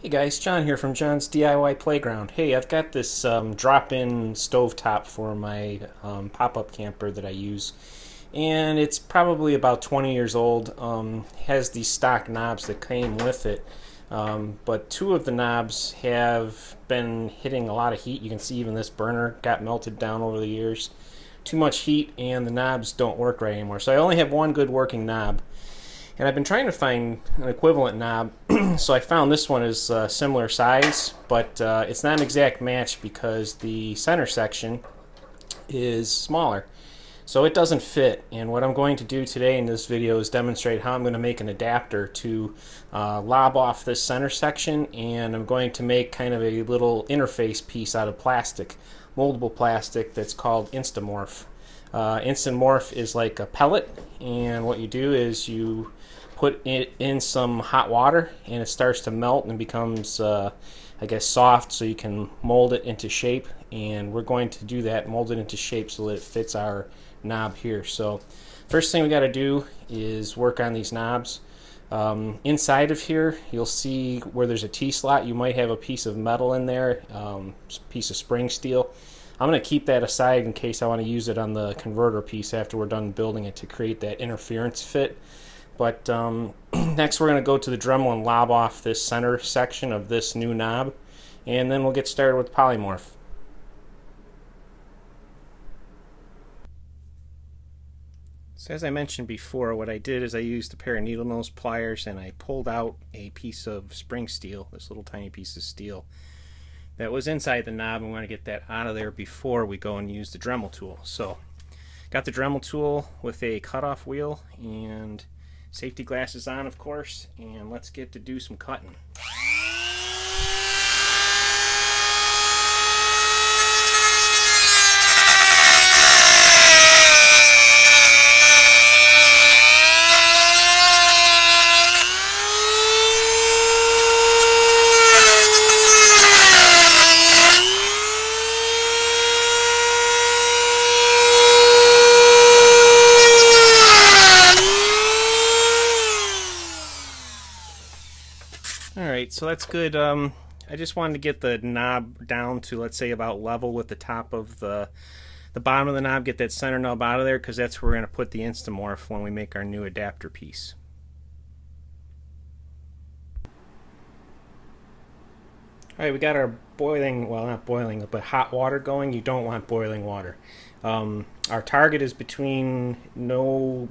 Hey guys, John here from John's DIY Playground. Hey, I've got this um, drop-in stovetop for my um, pop-up camper that I use, and it's probably about 20 years old. Um, has these stock knobs that came with it, um, but two of the knobs have been hitting a lot of heat. You can see even this burner got melted down over the years. Too much heat, and the knobs don't work right anymore. So I only have one good working knob and I've been trying to find an equivalent knob. So I found this one is uh, similar size but uh, it's not an exact match because the center section is smaller. So it doesn't fit. And what I'm going to do today in this video is demonstrate how I'm going to make an adapter to uh, lob off this center section. And I'm going to make kind of a little interface piece out of plastic moldable plastic that's called Instamorph uh, Instamorph is like a pellet and what you do is you put it in some hot water and it starts to melt and becomes uh, I guess soft so you can mold it into shape. And we're going to do that mold it into shape so that it fits our knob here. So first thing we got to do is work on these knobs. Um, inside of here you'll see where there's a T-slot. You might have a piece of metal in there um, piece of spring steel I'm going to keep that aside in case I want to use it on the converter piece after we're done building it to create that interference fit but um, next we're going to go to the Dremel and lob off this center section of this new knob. And then we'll get started with polymorph. So as I mentioned before, what I did is I used a pair of needle nose pliers and I pulled out a piece of spring steel, this little tiny piece of steel that was inside the knob. And we want to get that out of there before we go and use the Dremel tool. So got the Dremel tool with a cutoff wheel and Safety glasses on, of course, and let's get to do some cutting. Alright, so that's good. Um, I just wanted to get the knob down to, let's say, about level with the top of the the bottom of the knob, get that center knob out of there, because that's where we're going to put the Instamorph when we make our new adapter piece. Alright, we got our boiling, well not boiling, but hot water going. You don't want boiling water. Um, our target is between no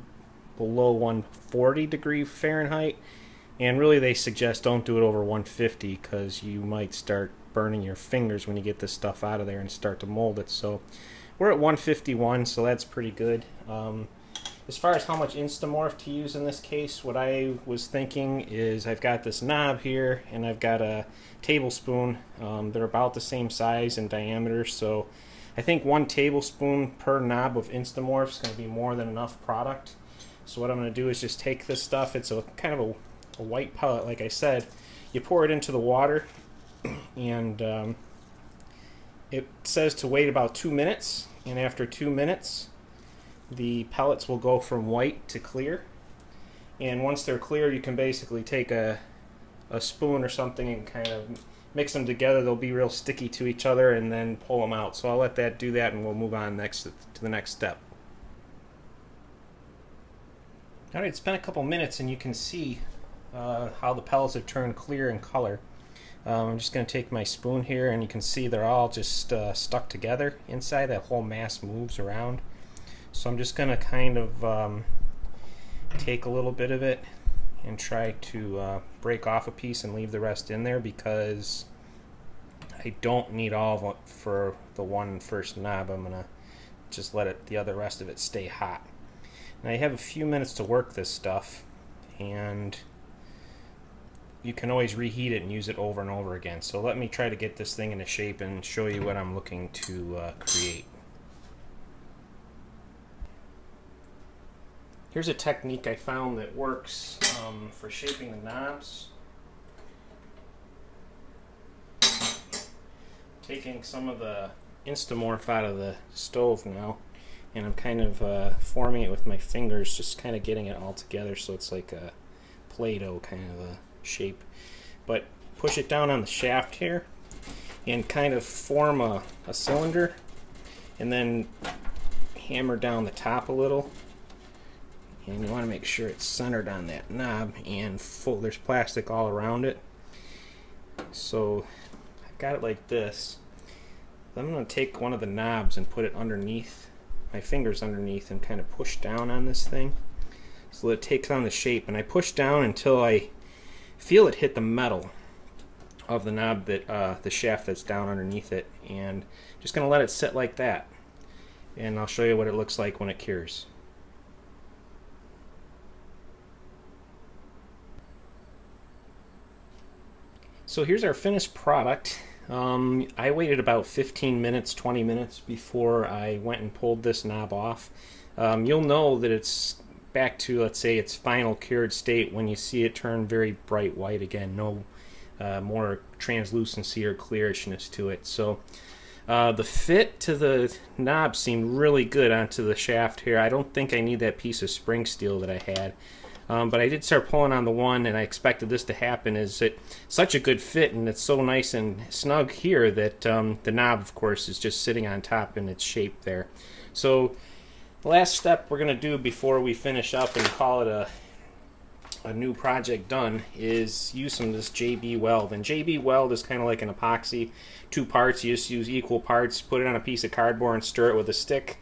below 140 degree Fahrenheit and really, they suggest don't do it over 150 because you might start burning your fingers when you get this stuff out of there and start to mold it. So we're at 151, so that's pretty good. Um, as far as how much Instamorph to use in this case, what I was thinking is I've got this knob here and I've got a tablespoon. Um, they're about the same size and diameter, so I think one tablespoon per knob of Instamorph is going to be more than enough product. So what I'm going to do is just take this stuff. It's a kind of a a white pellet, like I said, you pour it into the water, and um, it says to wait about two minutes. And after two minutes, the pellets will go from white to clear. And once they're clear, you can basically take a, a spoon or something and kind of mix them together. They'll be real sticky to each other, and then pull them out. So I'll let that do that, and we'll move on next to the next step. All right, it's been a couple minutes, and you can see uh, how the pellets have turned clear in color. Um, I'm just going to take my spoon here and you can see they're all just uh, stuck together inside. That whole mass moves around. So I'm just going to kind of um, take a little bit of it and try to uh, break off a piece and leave the rest in there because I don't need all of it for the one first knob. I'm going to just let it the other rest of it stay hot. Now you have a few minutes to work this stuff and you can always reheat it and use it over and over again. So let me try to get this thing into shape and show you what I'm looking to uh, create. Here's a technique I found that works um, for shaping the knobs. Taking some of the Instamorph out of the stove now and I'm kind of uh, forming it with my fingers, just kind of getting it all together so it's like a Play-Doh kind of a shape. But push it down on the shaft here and kind of form a, a cylinder and then hammer down the top a little. And you want to make sure it's centered on that knob and full there's plastic all around it. So I've got it like this. I'm going to take one of the knobs and put it underneath my fingers underneath and kind of push down on this thing so it takes on the shape. And I push down until I feel it hit the metal of the knob that uh, the shaft that's down underneath it and just gonna let it sit like that. And I'll show you what it looks like when it cures. So here's our finished product. Um, I waited about 15 minutes 20 minutes before I went and pulled this knob off. Um, you'll know that it's back to let's say its final cured state when you see it turn very bright white again no uh, more translucency or clearishness to it. So uh, the fit to the knob seemed really good onto the shaft here. I don't think I need that piece of spring steel that I had. Um, but I did start pulling on the one, and I expected this to happen. Is it such a good fit, and it's so nice and snug here that um, the knob, of course, is just sitting on top in its shape there. So, last step we're going to do before we finish up and call it a a new project done is use some of this JB Weld. And JB Weld is kind of like an epoxy, two parts. You just use equal parts, put it on a piece of cardboard and stir it with a stick.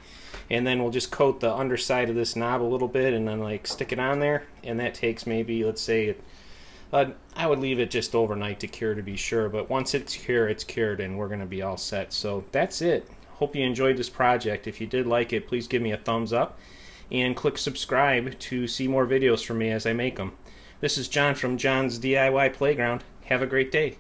And then we'll just coat the underside of this knob a little bit and then like stick it on there. And that takes maybe, let's say, uh, I would leave it just overnight to cure to be sure. But once it's cured, it's cured and we're going to be all set. So that's it. Hope you enjoyed this project. If you did like it, please give me a thumbs up and click subscribe to see more videos from me as I make them. This is John from John's DIY Playground. Have a great day.